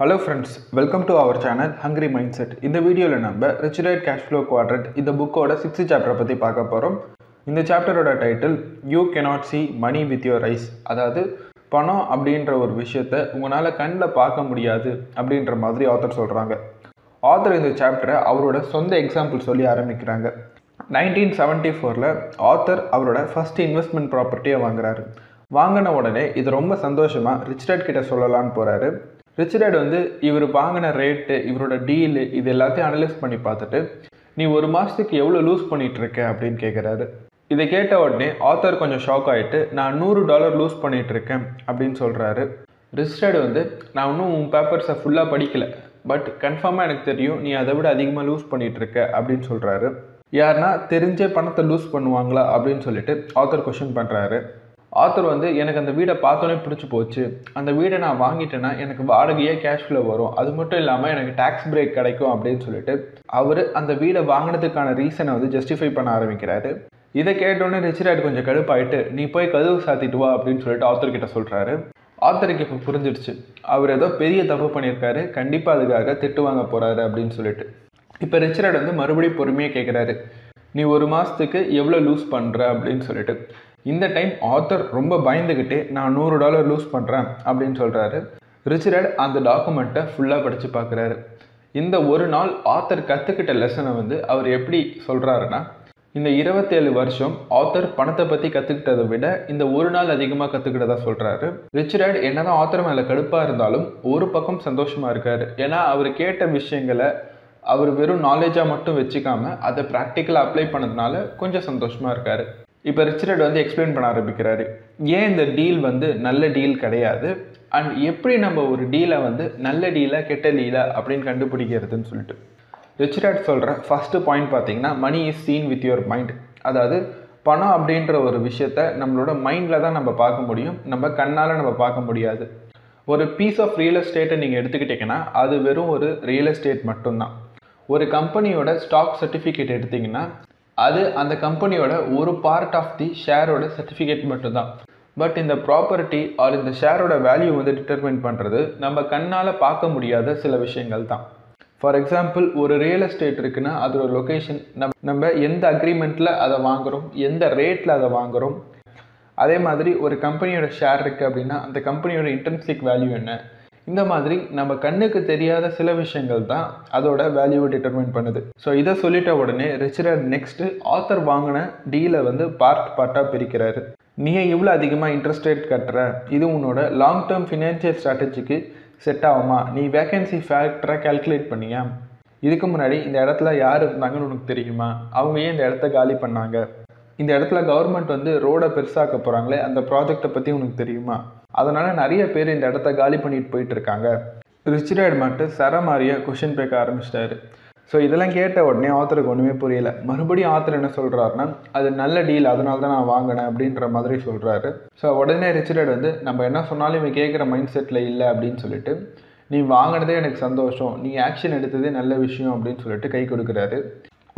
Hello friends welcome to our channel hungry mind set இந்த வீடியோவில் நம்ம rich dad cash flow quadrant இந்த புக்கோட சிக்ஸ்த் சாப்டரை பற்றி பார்க்க போகிறோம் இந்த சாப்டரோட title you cannot see money with your eyes அதாவது பணம் அப்படின்ற ஒரு விஷயத்த உங்களால் கண்ணில் பார்க்க முடியாது அப்படின்ற மாதிரி ஆத்தர் சொல்கிறாங்க ஆத்தர் இந்த சாப்டரை அவரோட சொந்த எக்ஸாம்பிள் சொல்லி ஆரம்பிக்கிறாங்க. நைன்டீன் செவன்ட்டி ஃபோரில் ஆத்தர் அவரோட ஃபஸ்ட் இன்வெஸ்ட்மெண்ட் ப்ராப்பர்ட்டியை வாங்குறாரு. வாங்கின உடனே இது ரொம்ப சந்தோஷமாக ரிச் டேட் கிட்ட சொல்லலான்னு போகிறாரு ரிச் டேட் வந்து இவர் வாங்கின ரேட்டு இவரோட டீலு இது எல்லாத்தையும் அனலைஸ் பண்ணி பார்த்துட்டு நீ ஒரு மாதத்துக்கு எவ்வளோ லூஸ் பண்ணிட்டு இருக்க அப்படின்னு கேட்குறாரு இதை கேட்ட உடனே ஆத்தர் கொஞ்சம் ஷாக் ஆகிட்டு நான் நூறு டாலர் லூஸ் பண்ணிட்டு இருக்கேன் அப்படின்னு சொல்கிறாரு ரிஸ்டர்டு வந்து நான் இன்னும் உன் பேப்பர்ஸை ஃபுல்லாக படிக்கல பட் கன்ஃபார்மாக எனக்கு தெரியும் நீ அதை விட அதிகமாக லூஸ் பண்ணிட்டு இருக்க அப்படின்னு சொல்கிறாரு யாருன்னா தெரிஞ்சே பணத்தை லூஸ் பண்ணுவாங்களா? அப்படின்னு சொல்லிட்டு ஆத்தர் கொஷின் பண்ணுறாரு ஆத்தர் வந்து எனக்கு அந்த வீடை பார்த்தோன்னே பிடிச்சி போச்சு. அந்த வீடை நான் வாங்கிட்டேன்னா எனக்கு வாடகையே கேஷ் ஃப்ளோ வரும். அது மட்டும் இல்லாமல் எனக்கு டேக்ஸ் பிரேக் கிடைக்கும் அப்படின்னு சொல்லிட்டு அவர் அந்த வீடை வாங்கினதுக்கான ரீசனை வந்து ஜஸ்டிஃபை பண்ண ஆரம்பிக்கிறாரு. இதை கேட்டோன்னே ரிச்சர்ட் கொஞ்சம் கடுப்பாயிட்டு நீ போய் கதவு சாத்திட்டு வா அப்படின்னு சொல்லிட்டு ஆத்தர்கிட்ட சொல்கிறாரு ஆத்தருக்கு இப்போ புரிஞ்சிடுச்சு. அவர் ஏதோ பெரிய தப்பு பண்ணியிருக்காரு. கண்டிப்பாக அதுக்காக திட்டு வாங்க போகிறாரு அப்படின்னு சொல்லிட்டு. இப்போ ரிச்சர்ட் வந்து மறுபடியும் பொறுமையாக கேட்குறாரு நீ ஒரு மாதத்துக்கு எவ்வளோ லூஸ் பண்ணுற அப்படின்னு சொல்லிட்டு. இந்த டைம் ஆத்தர் ரொம்ப பயந்துக்கிட்டே நான் நூறு டாலர் லூஸ் பண்ணுறேன் அப்படின்னு சொல்கிறாரு ரிச்சர்ட் அந்த டாக்குமெண்ட்டை ஃபுல்லாக படித்து பார்க்குறாரு இந்த ஒரு நாள் ஆத்தர் கற்றுக்கிட்ட லெசனை வந்து அவர் எப்படி சொல்கிறாருன்னா இந்த இருபத்தேழு வருஷம் ஆத்தர் பணத்தை பற்றி கற்றுக்கிட்டதை விட இந்த ஒரு நாள் அதிகமாக கற்றுக்கிட்டதா சொல்கிறாரு ரிச்சர்ட் என்னதான் ஆத்தர் மேலே கடுப்பாக இருந்தாலும் ஒரு பக்கம் சந்தோஷமாக இருக்கார். ஏன்னா அவர் கேட்ட விஷயங்களை அவர் வெறும் நாலேஜாக மட்டும் வச்சுக்காமல் அதை ப்ராக்டிக்கலாக அப்ளை பண்ணதுனால கொஞ்சம் சந்தோஷமாக இருக்கார். இப்போ ரிச்சர்ட் வந்து எக்ஸ்பிளைன் பண்ண ஆரம்பிக்கிறாரு. ஏன் இந்த டீல் வந்து நல்ல டீல் கிடையாது? அண்ட் எப்படி நம்ம ஒரு டீலை வந்து நல்ல டீலாக கெட்ட டீலாக அப்படின்னு கண்டுபிடிக்கிறதுன்னு சொல்லிட்டு. ரிச்சர்ட் சொல்கிற ஃபஸ்ட்டு பாயிண்ட் பார்த்தீங்கன்னா money is seen with your mind அதாவது பணம் அப்படின்ற ஒரு விஷயத்த நம்மளோட மைண்டில் தான் நம்ம பார்க்க முடியும். நம்ம கண்ணால் நம்ம பார்க்க முடியாது. ஒரு பீஸ் ஆஃப் ரியல் எஸ்டேட்டை நீங்கள் எடுத்துக்கிட்டிங்கன்னா அது வெறும் ஒரு ரியல் எஸ்டேட் மட்டும்தான். ஒரு கம்பெனியோட ஸ்டாக் சர்டிஃபிகேட் எடுத்திங்கன்னா அது அந்த கம்பெனியோட ஒரு பார்ட் ஆஃப் தி ஷேரோட சர்டிஃபிகேட் மட்டும்தான். பட் இந்த ப்ராப்பர்ட்டி ஆர் இந்த ஷேரோட வேல்யூ வந்து டிட்டர்மைன் பண்ணுறது நம்ம கண்ணால் பார்க்க முடியாத சில விஷயங்கள் தான். ஃபார் எக்ஸாம்பிள் ஒரு ரியல் எஸ்டேட் இருக்குன்னா அதோட லொக்கேஷன் நம் நம்ம எந்த அக்ரிமெண்ட்டில் அதை வாங்குகிறோம் எந்த ரேட்டில் அதை வாங்குகிறோம் அதே மாதிரி ஒரு கம்பெனியோட ஷேர் இருக்குது அப்படின்னா அந்த கம்பெனியோட இன்டென்சிக் வேல்யூ என்ன? இந்த மாதிரி நம்ம கண்ணுக்கு தெரியாத சில விஷயங்கள் தான் அதோட வேல்யூவை டிட்டர்மைன் பண்ணுது. ஸோ இதை சொல்லிட்ட உடனே ரிச்சர்ட் நெக்ஸ்ட்டு ஆத்தர் வாங்கின டீலை வந்து பார்ட் பார்ட்டாக பிரிக்கிறாரு. நீ இவ்வளோ அதிகமாக இன்ட்ரெஸ்ட் ரேட் கட்டுற? இது உன்னோட லாங் டேர்ம் ஃபினான்ஷியல் ஸ்ட்ராட்டஜிக்கு செட் ஆகுமா? நீ வேகன்சி ஃபேக்டரை கால்குலேட் பண்ணியா? இதுக்கு முன்னாடி இந்த இடத்துல யார் இருந்தாங்கன்னு உனக்கு தெரியுமா? அவங்க ஏன் இந்த இடத்த காலி பண்ணாங்க? இந்த இடத்துல கவர்மெண்ட் வந்து ரோடை பெருசாக்க போகிறாங்களே அந்த ப்ராஜெக்டை பற்றி உனக்கு தெரியுமா? அதனால் நிறைய பேர் இந்த இடத்த காலி பண்ணிட்டு போயிட்டு இருக்காங்க. ரிச்சர்ட் மட்டும் சர மாதிரியே கொஷின் பேக்க ஆரம்பிச்சிட்டாரு. ஸோ இதெல்லாம் கேட்ட உடனே ஆத்தருக்கு ஒன்றுமே புரியல. மறுபடியும் ஆத்தர் என்ன சொல்கிறாருன்னா அது நல்ல டீல் அதனால தான் நான் வாங்கினேன் அப்படின்ற மாதிரி சொல்கிறாரு ஸோ உடனே ரிச்சர்ட் வந்து நம்ம என்ன சொன்னாலும் இவன் கேட்குற மைண்ட் செட்டில் இல்லை அப்படின்னு சொல்லிட்டு நீ வாங்கினதே எனக்கு சந்தோஷம். நீ ஆக்ஷன் எடுத்ததே நல்ல விஷயம் அப்படின்னு சொல்லிட்டு கை கொடுக்குறாரு.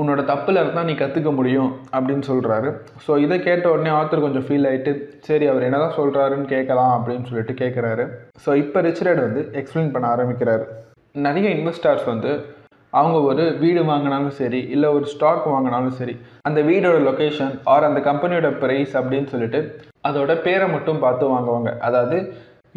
உன்னோட தப்பில் இருந்தால் நீ கற்றுக்க முடியும் அப்படின்னு சொல்கிறாரு ஸோ இதை கேட்ட உடனே ஆத்தர் கொஞ்சம் ஃபீல் ஆகிட்டு சரி அவர் என்ன தான் சொல்கிறாருன்னு கேட்கலாம் அப்படின்னு சொல்லிட்டு கேட்குறாரு ஸோ இப்போ ரிச்சர்ட் வந்து எக்ஸ்பிளைன் பண்ண ஆரம்பிக்கிறாரு. நிறைய இன்வெஸ்டர்ஸ் வந்து அவங்க ஒரு வீடு வாங்கினாலும் சரி இல்லை ஒரு ஸ்டாக் வாங்கினாலும் சரி அந்த வீடோட லொக்கேஷன் ஆர் அந்த கம்பெனியோட ப்ரைஸ் அப்படின்னு சொல்லிட்டு அதோட பேரை மட்டும் பார்த்து வாங்குவாங்க. அதாவது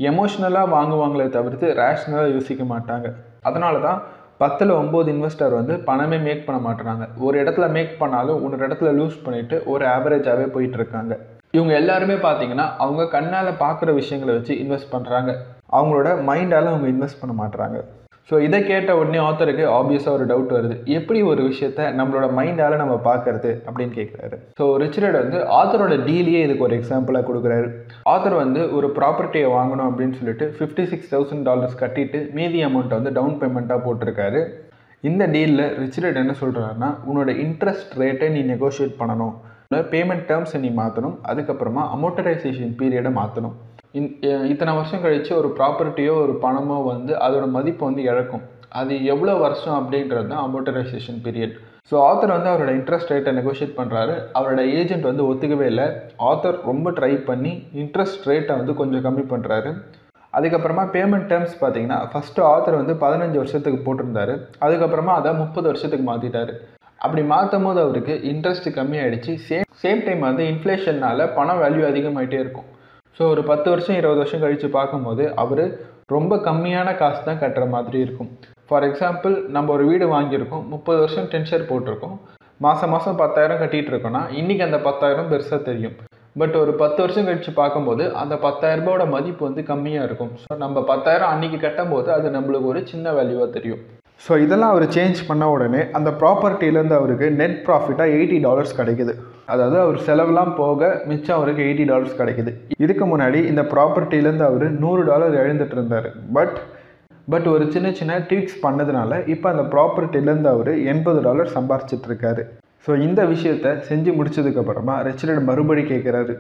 எமோஷ்னலாக வாங்குவாங்களே தவிர்த்து ரேஷ்னலாக யோசிக்க மாட்டாங்க. அதனால தான் பத்தில் ஒம்பது இன்வெஸ்டர் வந்து பணமே மேக் பண்ண மாட்டுறாங்க. ஒரு இடத்துல மேக் பண்ணாலும் இன்னொரு இடத்துல லூஸ் பண்ணிவிட்டு ஒரு ஆவரேஜாகவே போயிட்டு இருக்காங்க. இவங்க எல்லாருமே பார்த்தீங்கன்னா அவங்க கண்ணால் பார்க்குற விஷயங்களை வச்சு இன்வெஸ்ட் பண்ணுறாங்க அவங்களோட மைண்டால் அவங்க இன்வெஸ்ட் பண்ண மாட்டுறாங்க. ஸோ இதை கேட்ட உடனே ஆத்தருக்கு ஆப்வியஸாக ஒரு டவுட் வருது. எப்படி ஒரு விஷயத்த நம்மளோட மைண்டால் நம்ம பார்க்கறது அப்படின்னு கேட்குறாரு ஸோ ரிச்சர்ட் வந்து ஆத்தரோட டீலியே இதுக்கு ஒரு எக்ஸாம்பிளாக கொடுக்குறாரு. ஆத்தர் வந்து ஒரு ப்ராப்பர்ட்டியை வாங்கணும் அப்படின்னு சொல்லிட்டு ஃபிஃப்டி சிக்ஸ் தௌசண்ட் டாலர்ஸ் கட்டிட்டு மீதி அமௌண்ட்டை வந்து டவுன் பேமெண்ட்டாக போட்டிருக்காரு. இந்த டீலில் ரிச்சர்ட் என்ன சொல்கிறாருன்னா உன்னோட இன்ட்ரெஸ்ட் ரேட்டை நீ நெகோஷியேட் பண்ணணும். பேமெண்ட் டேர்ம்ஸை நீ மாற்றணும் அதுக்கப்புறமா அமௌட்டரைசேஷன் பீரியடை மாற்றணும் இத்தனை வருஷம் கழித்து ஒரு ப்ராப்பர்ட்டியோ ஒரு பணமோ வந்து அதோட மதிப்பு வந்து இழக்கும். அது எவ்வளோ வருஷம் அப்படின்றது தான் அமோட்டரைசேஷன் பீரியட் ஸோ ஆத்தர் வந்து அவரோட இன்ட்ரெஸ்ட் ரேட்டை நெகோஷியேட் பண்ணுறாரு அவரோட ஏஜென்ட் வந்து ஒத்துக்கவே இல்லை. ஆத்தர் ரொம்ப ட்ரை பண்ணி இன்ட்ரெஸ்ட் ரேட்டை வந்து கொஞ்சம் கம்மி பண்ணுறாரு அதுக்கப்புறமா பேமெண்ட் டேர்ம்ஸ் பார்த்தீங்கன்னா ஃபஸ்ட்டு ஆத்தர் வந்து பதினஞ்சு வருஷத்துக்கு போட்டிருந்தாரு. அதுக்கப்புறமா அதை முப்பது வருஷத்துக்கு மாற்றிட்டார் அப்படி மாற்றும் போது அவருக்கு இன்ட்ரெஸ்ட் கம்மியாயிடுச்சு. சேம் சேம் டைம் வந்து இன்ஃப்ளேஷன்னால் பணம் வேல்யூ அதிகமாகிட்டே இருக்கும். ஸோ ஒரு பத்து வருஷம் இருபது வருஷம் கழித்து பார்க்கும்போது அவர் ரொம்ப கம்மியான காசு தான் கட்டுற மாதிரி இருக்கும். ஃபார் எக்ஸாம்பிள் நம்ம ஒரு வீடு வாங்கியிருக்கோம் முப்பது வருஷம் டென்ஷர் போட்டிருக்கோம். மாதம் மாதம் பத்தாயிரம் கட்டிகிட்டு இருக்கோம்னா இன்றைக்கி அந்த பத்தாயிரம் பெருசாக தெரியும். பட் ஒரு பத்து வருஷம் கழித்து பார்க்கும்போது அந்த பத்தாயிரரூபாவோட மதிப்பு வந்து கம்மியாக இருக்கும். ஸோ நம்ம பத்தாயிரம் அன்றைக்கி கட்டும்போது அது நம்மளுக்கு ஒரு சின்ன வேல்யூவாக தெரியும். ஸோ இதெல்லாம் அவர் சேஞ்ச் பண்ண உடனே அந்த ப்ராப்பர்ட்டிலேருந்து அவருக்கு நெட் ப்ராஃபிட்டாக எயிட்டி டாலர்ஸ் கிடைக்குது. அதாவது அவர் செலவெல்லாம் போக மிச்சம் அவருக்கு எயிட்டி டாலர்ஸ் கிடைக்குது. இதுக்கு முன்னாடி இந்த ப்ராப்பர்ட்டிலேருந்து அவர் நூறு டாலர் எழுந்துட்டு இருந்தார். பட் பட் ஒரு சின்ன சின்ன ட்வீக்ஸ் பண்ணதுனால இப்போ அந்த ப்ராப்பர்ட்டிலேருந்து அவர் எண்பது டாலர் சம்பாரிச்சிட்ருக்காரு ஸோ இந்த விஷயத்த செஞ்சு முடிச்சதுக்கப்புறமா ரிச்சர்ட் மறுபடி கேட்குறாரு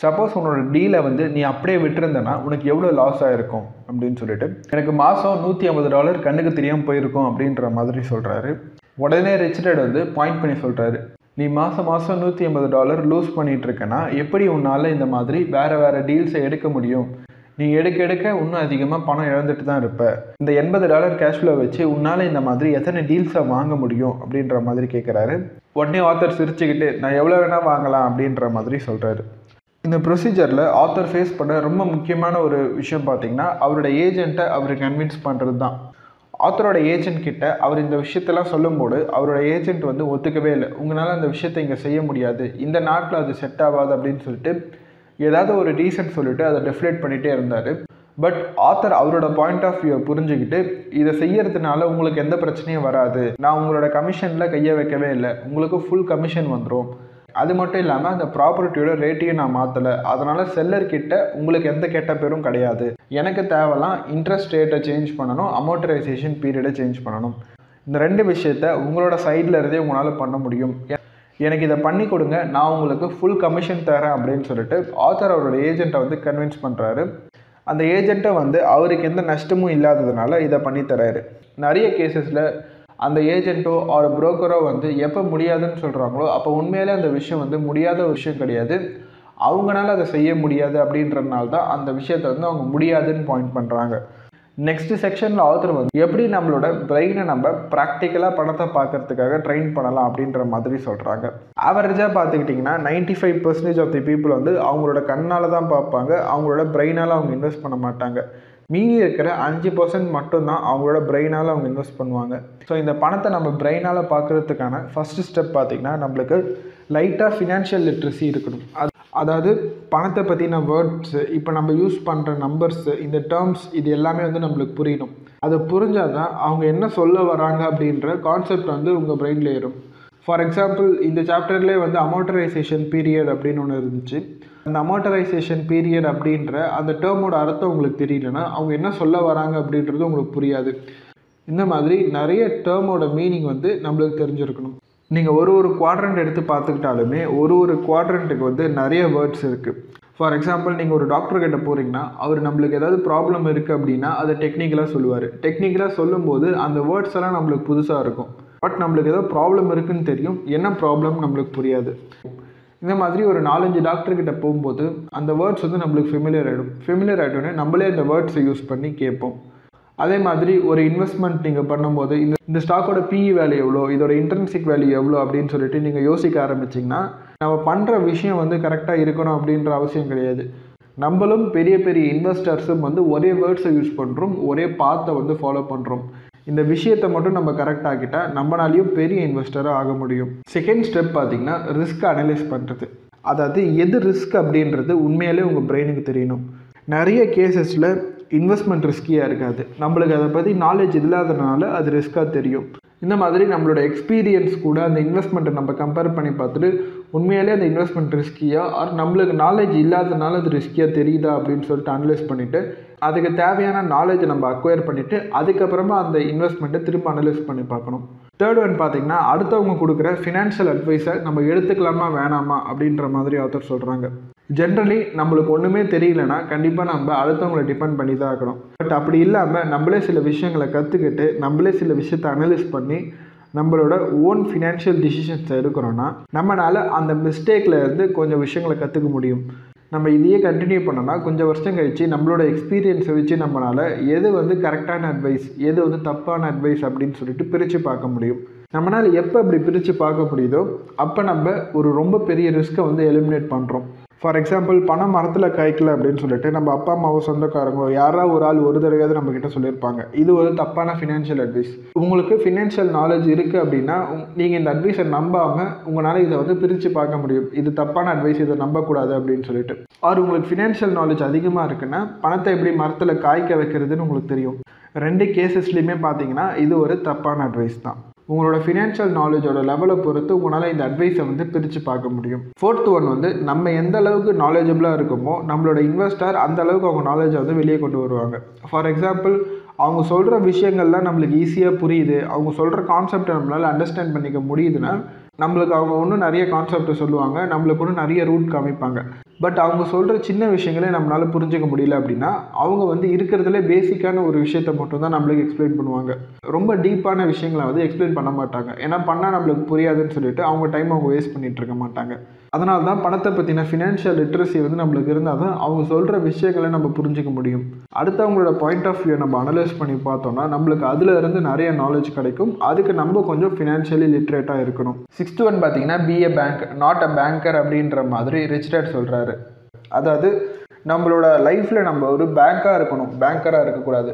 சப்போஸ் உன்னோட டீலை வந்து நீ அப்படியே விட்டுருந்தனா உனக்கு எவ்வளோ லாஸ் ஆகிருக்கும் அப்படின்னு சொல்லிட்டு எனக்கு மாதம் நூற்றி ஐம்பது டாலர் கண்ணுக்கு தெரியாமல் போயிருக்கும் அப்படின்ற மாதிரி சொல்கிறாரு உடனே ரிச்சர்ட் வந்து பாயிண்ட் பண்ணி சொல்கிறாரு நீ மாதம் மாதம் நூற்றி ஐம்பது டாலர் லூஸ் பண்ணிகிட்ருக்கேன்னா எப்படி உன்னால் இந்த மாதிரி வேறு வேறு டீல்ஸை எடுக்க முடியும்? நீ எடுக்க எடுக்க இன்னும் அதிகமாக பணம் இழந்துட்டு தான் இருப்ப. இந்த எண்பது டாலர் கேஷ் ஃப்ளோ வச்சு உன்னால் இந்த மாதிரி எத்தனை டீல்ஸை வாங்க முடியும் அப்படின்ற மாதிரி கேட்குறாரு உடனே ஆத்தர் சிரிச்சுக்கிட்டு நான் எவ்வளோ வேணால் வாங்கலாம் அப்படின்ற மாதிரி சொல்கிறாரு இந்த ப்ரொசீஜரில் ஆத்தர் ஃபேஸ் பண்ண ரொம்ப முக்கியமான ஒரு விஷயம் பார்த்தீங்கன்னா அவரோட ஏஜென்ட்டை அவர் கன்வின்ஸ் பண்ணுறது தான் ஆத்தரோட ஏஜென்ட் கிட்ட அவர் இந்த விஷயத்தெல்லாம் சொல்லும்போது அவரோட ஏஜென்ட் வந்து ஒத்துக்கவே இல்லை. உங்களால் அந்த விஷயத்தை இங்கே செய்ய முடியாது. இந்த நாட்டில் அது செட் ஆகாது அப்படின்னு சொல்லிட்டு ஏதாவது ஒரு ரீசன் சொல்லிட்டு அதை டெஃபினேட் பண்ணிகிட்டே இருந்தார். பட் ஆத்தர் அவரோட பாயிண்ட் ஆஃப் வியூ புரிஞ்சுக்கிட்டு இதை செய்யறதுனால உங்களுக்கு எந்த பிரச்சனையும் வராது. நான் உங்களோட கமிஷனில் கையை வைக்கவே இல்லை. உங்களுக்கு ஃபுல் கமிஷன் வந்துடும் அது மட்டும் இல்லாமல் அந்த ப்ராப்பர்ட்டியோட ரேட்டையும் நான் மாற்றலை அதனால் செல்லர்கிட்ட உங்களுக்கு எந்த கெட்ட பேரும் கிடையாது. எனக்கு தேவைலாம் இன்ட்ரெஸ்ட் ரேட்டை சேஞ்ச் பண்ணணும் அமௌட்டரைசேஷன் பீரியடை சேஞ்ச் பண்ணணும். இந்த ரெண்டு விஷயத்த உங்களோட சைடில் இருந்தே உங்களால் பண்ண முடியும். எனக்கு இதை பண்ணி கொடுங்க நான் உங்களுக்கு ஃபுல் கமிஷன் தரேன் அப்படின்னு சொல்லிட்டு ஆத்தர் அவரோட ஏஜென்ட்டை வந்து கன்வின்ஸ் பண்ணுறாரு அந்த ஏஜென்ட்டை வந்து அவருக்கு எந்த நஷ்டமும் இல்லாததுனால இதை பண்ணித்தராரு நிறைய கேசஸில் அந்த ஏஜென்ட்டோ ஒரு புரோக்கரோ வந்து எப்போ முடியாதுன்னு சொல்கிறாங்களோ அப்போ உண்மையிலே அந்த விஷயம் வந்து முடியாத ஒரு விஷயம் கிடையாது. அவங்களால அதை செய்ய முடியாது அப்படின்றதுனால தான் அந்த விஷயத்தை வந்து அவங்க முடியாதுன்னு பாயிண்ட் பண்ணுறாங்க நெக்ஸ்ட் செக்ஷனில் ஆத்தர் வந்து எப்படி நம்மளோட பிரெயினை நம்ம ப்ராக்டிக்கலாக பணத்தை பார்க்கறதுக்காக ட்ரெயின் பண்ணலாம் அப்படின்ற மாதிரி சொல்கிறாங்க ஆவரேஜாக பார்த்துக்கிட்டிங்கன்னா ninety five percentage of the people வந்து அவங்களோட கண்ணால் தான் பார்ப்பாங்க. அவங்களோட பிரெயினால் அவங்க இன்வெஸ்ட் பண்ண மாட்டாங்க. மீதி இருக்கிற அஞ்சு பர்சன்ட் மட்டும்தான் அவங்களோட பிரெயினால் அவங்க இன்வெஸ்ட் பண்ணுவாங்க. ஸோ இந்த பணத்தை நம்ம பிரெயினால் பார்க்குறதுக்கான ஃபஸ்ட்டு ஸ்டெப் பார்த்திங்கன்னா நம்மளுக்கு லைட்டாக ஃபினான்ஷியல் லிட்ரஸி இருக்கணும். அது அதாவது பணத்தை பற்றின வேர்ட்ஸு இப்போ நம்ம யூஸ் பண்ணுற நம்பர்ஸு இந்த டேர்ம்ஸ் இது எல்லாமே வந்து நம்மளுக்கு புரியணும். அது புரிஞ்சால் தான் அவங்க என்ன சொல்ல வராங்க அப்படின்ற கான்செப்ட் வந்து உங்கள் பிரெயினில் ஏறும். ஃபார் எக்ஸாம்பிள் இந்த சாப்டர்லேயே வந்து அமௌட்டரைசேஷன் பீரியட் அப்படின்னு ஒன்று இருந்துச்சு. அந்த அமாட்டரைசேஷன் பீரியட் அப்படின்ற அந்த டேர்மோட அர்த்தம் உங்களுக்கு தெரியலனா அவங்க என்ன சொல்ல வராங்க அப்படின்றது உங்களுக்கு புரியாது. இந்த மாதிரி நிறைய டேர்மோட மீனிங் வந்து நம்மளுக்கு தெரிஞ்சிருக்கணும். நீங்கள் ஒரு ஒரு குவாட்ரண்ட் எடுத்து பார்த்துக்கிட்டாலுமே ஒரு ஒரு குவாட்ரண்ட்டுக்கு வந்து நிறைய வேர்ட்ஸ் இருக்குது ஃபார் எக்ஸாம்பிள் நீங்கள் ஒரு டாக்டர் கிட்ட போகிறீங்கன்னா அவர் நம்மளுக்கு ஏதாவது ப்ராப்ளம் இருக்குது அப்படின்னா அதை டெக்னிக்கலாக சொல்லுவார். டெக்னிக்கலாக சொல்லும்போது அந்த வேர்ட்ஸ் எல்லாம் நம்மளுக்கு புதுசாக இருக்கும். பட் நம்மளுக்கு ஏதோ ப்ராப்ளம் இருக்குன்னு தெரியும். என்ன ப்ராப்ளம் நம்மளுக்கு புரியாது. இந்த மாதிரி ஒரு நாலஞ்சு டாக்டர்கிட்ட போகும்போது அந்த வேர்ட்ஸ் வந்து நம்மளுக்கு ஃபெமிலியர் ஆகிடும் ஃபெமிலியர் ஆகிட்டோன்னே நம்மளே அந்த வேர்ட்ஸை யூஸ் பண்ணி கேட்போம். அதே மாதிரி ஒரு இன்வெஸ்ட்மெண்ட் நீங்கள் பண்ணும்போது இந்த இந்த ஸ்டாக்கோட பிஇ வேல்யூ எவ்வளோ இதோட இன்டர்ன்ஷிப் வேல்யூ எவ்வளோ அப்படின்னு சொல்லிட்டு நீங்கள் யோசிக்க ஆரம்பிச்சிங்கன்னா நம்ம பண்ணுற விஷயம் வந்து கரெக்டாக இருக்கணும் அப்படின்ற அவசியம் கிடையாது. நம்மளும் பெரிய பெரிய இன்வெஸ்டர்ஸும் வந்து ஒரே வேர்ட்ஸை யூஸ் பண்ணுறோம் ஒரே பாத்தை வந்து ஃபாலோ பண்ணுறோம் இந்த விஷயத்தை மட்டும் நம்ம கரெக்ட் ஆக்கிட்டால் நம்மளாலையும் பெரிய இன்வெஸ்டராக ஆக முடியும். செகண்ட் ஸ்டெப் பார்த்திங்கன்னா ரிஸ்க் அனலைஸ் பண்ணுறது அதாவது எது ரிஸ்க் அப்படின்றது உண்மையாலே உங்கள் பிரெயினுக்கு தெரியணும். நிறைய கேசஸில் இன்வெஸ்ட்மெண்ட் ரிஸ்கியாக இருக்காது. நம்மளுக்கு அதை பற்றி நாலேஜ் இல்லாதனால அது ரிஸ்க்காக தெரியும். இந்த மாதிரி நம்மளோட எக்ஸ்பீரியன்ஸ் கூட அந்த இன்வெஸ்ட்மெண்ட்டை நம்ம கம்பேர் பண்ணி பார்த்துட்டு உண்மையாலே அந்த இன்வெஸ்ட்மெண்ட் ரிஸ்கியாக ஆர் நம்மளுக்கு நாலேஜ் இல்லாதனால அது ரிஸ்கியாக தெரியுதா அப்படின்னு சொல்லிட்டு அனலைஸ் பண்ணிவிட்டு அதுக்கு தேவையான நாலேஜை நம்ம அக்வயர் பண்ணிவிட்டு அதுக்கப்புறமா அந்த இன்வெஸ்ட்மெண்ட்டை திரும்ப அனலைஸ் பண்ணி பார்க்கணும். தேர்ட் ஒன் பார்த்தீங்கன்னா அடுத்தவங்க கொடுக்குற ஃபினான்ஷியல் அட்வைஸை நம்ம எடுத்துக்கலாமா வேணாமா அப்படின்ற மாதிரி ஆத்தர் சொல்கிறாங்க ஜென்ரலி நம்மளுக்கு ஒன்றுமே தெரியலனா கண்டிப்பாக நம்ம அடுத்தவங்களை டிபெண்ட் பண்ணி தான் இருக்கணும் பட் அப்படி இல்லாமல் நம்மளே சில விஷயங்களை கற்றுக்கிட்டு நம்மளே சில விஷயத்தை அனலைஸ் பண்ணி நம்மளோட ஓன் ஃபினான்ஷியல் டிசிஷன்ஸை எடுக்கிறோன்னா நம்மளால் அந்த மிஸ்டேக்கில் இருந்து கொஞ்சம் விஷயங்களை கற்றுக்க முடியும். நம்ம இதையே கண்டினியூ பண்ணோம்னா கொஞ்சம் வருஷம் கழித்து நம்மளோட எக்ஸ்பீரியன்ஸை வச்சு நம்மளால் எது வந்து கரெக்டான அட்வைஸ் எது வந்து தப்பான அட்வைஸ் அப்படின்னு சொல்லிட்டு பிரித்து பார்க்க முடியும். நம்மளால் எப்போ அப்படி பிரித்து பார்க்க முடியுதோ அப்போ நம்ம ஒரு ரொம்ப பெரிய ரிஸ்க்கை வந்து எலிமினேட் பண்ணுறோம் ஃபார் எக்ஸாம்பிள் பணம் மரத்தில் காய்க்கல அப்படின்னு சொல்லிட்டு நம்ம அப்பா அம்மாவோ சொந்தக்காரங்களோ யாராவது ஒரு ஆள் ஒரு தடவையாவது நம்ம கிட்ட சொல்லியிருப்பாங்க. இது ஒரு தப்பான ஃபினான்ஷியல் அட்வைஸ் உங்களுக்கு ஃபினான்ஷியல் நாலேஜ் இருக்குது அப்படின்னா நீங்கள் இந்த அட்வைஸை நம்பாமல் உங்களால் இதை வந்து பிரித்து பார்க்க முடியும். இது தப்பான அட்வைஸ் இதை நம்பக்கூடாது அப்படின்னு சொல்லிட்டு. ஆர் உங்களுக்கு ஃபினான்ஷியல் நாலேஜ் அதிகமாக இருக்குன்னா பணத்தை எப்படி மரத்தில் காய்க்க வைக்கிறதுன்னு உங்களுக்கு தெரியும். ரெண்டு கேசஸ்லையுமே பார்த்தீங்கன்னா இது ஒரு தப்பான அட்வைஸ் தான். உங்களோட ஃபினான்ஷியல் நாலேஜோட லெவலை பொறுத்து உங்களால் இந்த அட்வைஸை வந்து பிரித்து பார்க்க முடியும். ஃபோர்த் ஒன் வந்து நம்ம எந்த அளவுக்கு நாலேஜபிளாக இருக்கோமோ நம்மளோட இன்வெஸ்டர் அந்த அளவுக்கு அவங்க நாலேஜை வந்து வெளியே கொண்டு வருவாங்க. ஃபார் எக்ஸாம்பிள் அவங்க சொல்கிற விஷயங்கள்லாம் நம்மளுக்கு ஈஸியாக புரியுது. அவங்க சொல்கிற கான்செப்டை நம்மளால் அண்டர்ஸ்டாண்ட் பண்ணிக்க முடியுதுன்னா நம்மளுக்கு அவங்க இன்னும் நிறைய கான்செப்டை சொல்லுவாங்க நம்மளுக்கு இன்னும் நிறைய ரூட் காமிப்பாங்க. பட் அவங்க சொல்கிற சின்ன விஷயங்களே நம்மளால் புரிஞ்சிக்க முடியல அப்படின்னா அவங்க வந்து இருக்கிறதுல பேசிக்கான ஒரு விஷயத்த மட்டும்தான் நம்மளுக்கு எக்ஸ்பிளைன் பண்ணுவாங்க. ரொம்ப டீப்பான விஷயங்களை வந்து எக்ஸ்பிளைன் பண்ண மாட்டாங்க. ஏன்னா பண்ணால் நம்மளுக்கு புரியாதுன்னு சொல்லிட்டு அவங்க டைம் அவங்க வேஸ்ட் பண்ணிகிட்டு இருக்க மாட்டாங்க. அதனால தான் பணத்தை பற்றின ஃபினான்ஷியல் லிட்ரஸி வந்து நம்மளுக்கு இருந்தால் தான் அவங்க சொல்கிற விஷயங்களை நம்ம புரிஞ்சிக்க முடியும். அடுத்தவங்களோட பாயிண்ட் ஆஃப் வியூ நம்ம அனலைஸ் பண்ணி பார்த்தோம்னா நம்மளுக்கு அதில் இருந்து நிறைய நாலேஜ் கிடைக்கும். அதுக்கு நம்ம கொஞ்சம் ஃபினான்ஷியலி லிட்ரேட்டாக இருக்கணும். சிக்ஸ்த் ஒன் பார்த்தீங்கன்னா be a bank not a banker அப்படின்ற மாதிரி ரிச் டேட் சொல்கிறாரு அதாவது நம்மளோட லைஃப்பில் நம்ம ஒரு பேங்க்காக இருக்கணும். பேங்கராக இருக்கக்கூடாது.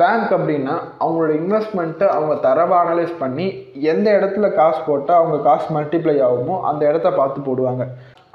பேங்க் அப்படின்னா அவங்களோட இன்வெஸ்ட்மெண்ட்டை அவங்க தரவாக அனலைஸ் பண்ணி எந்த இடத்துல காசு போட்டால் அவங்க காசு மல்டிப்ளை ஆகுமோ அந்த இடத்த பார்த்து போடுவாங்க.